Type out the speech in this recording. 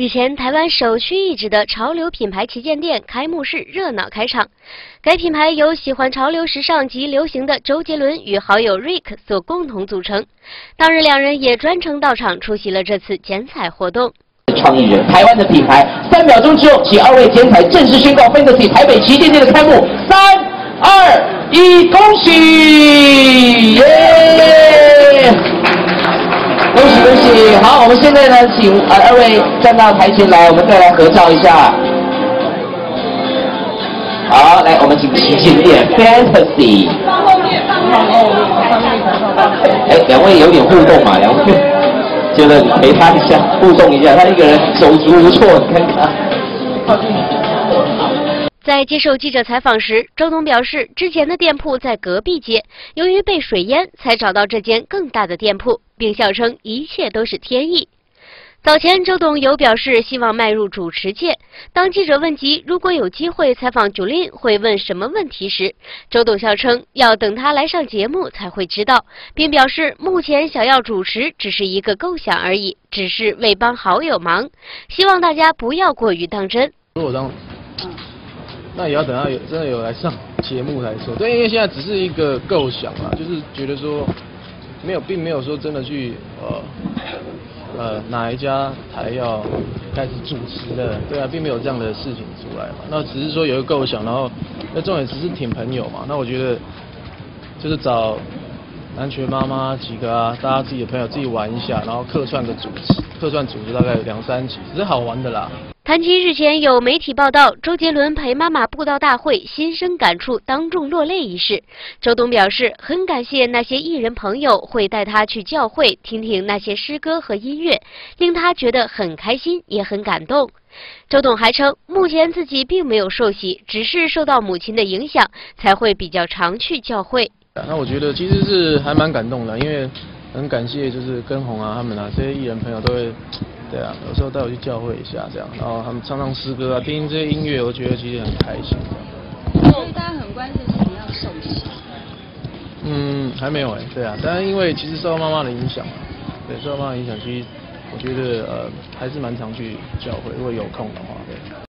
日前，台湾首屈一指的潮流品牌旗舰店开幕式热闹开场。该品牌由喜欢潮流时尚及流行的周杰伦与好友 Rick 所共同组成。当日，两人也专程到场出席了这次剪彩活动。创意人，台湾的品牌，三秒钟之后，请二位剪彩正式宣告 Fantasy 台北旗舰店的开幕。三、二、一，恭喜！现在呢，请呃二位站到台前来，我们再来合照一下。好，来，我们请旗舰店 Fantasy。哎，两位有点互动嘛，两位，觉得陪他一下，互动一下，他一个人手足无措，你看看。在接受记者采访时，周董表示，之前的店铺在隔壁街，由于被水淹，才找到这间更大的店铺，并笑称一切都是天意。早前，周董有表示希望迈入主持界。当记者问及如果有机会采访 Julin 会问什么问题时，周董笑称要等他来上节目才会知道，并表示目前想要主持只是一个构想而已，只是为帮好友忙，希望大家不要过于当真。如果当那也要等到有真的有来上节目来说，对，因为现在只是一个构想啦，就是觉得说没有，并没有说真的去呃呃哪一家台要开始主持的，对啊，并没有这样的事情出来嘛。那只是说有一个构想，然后那重点只是挺朋友嘛。那我觉得就是找安全妈妈几个啊，大家自己的朋友自己玩一下，然后客串个主持，客串主持大概有两三集，只是好玩的啦。谈及日前有媒体报道周杰伦陪妈妈布道大会心生感触当众落泪一事，周董表示很感谢那些艺人朋友会带他去教会听听那些诗歌和音乐，令他觉得很开心也很感动。周董还称，目前自己并没有受洗，只是受到母亲的影响才会比较常去教会。那我觉得其实是还蛮感动的，因为很感谢就是根红啊他们啊这些艺人朋友都会。对啊，有时候带我去教会一下这样，然后他们唱唱诗歌啊，听听这些音乐，我觉得其实很开心。所以大家很关心你要受洗。嗯，还没有哎，对啊，当然因为其实受到妈妈的影响嘛，对，受到妈妈影响，其实我觉得呃还是蛮常去教会，如果有空的话，对。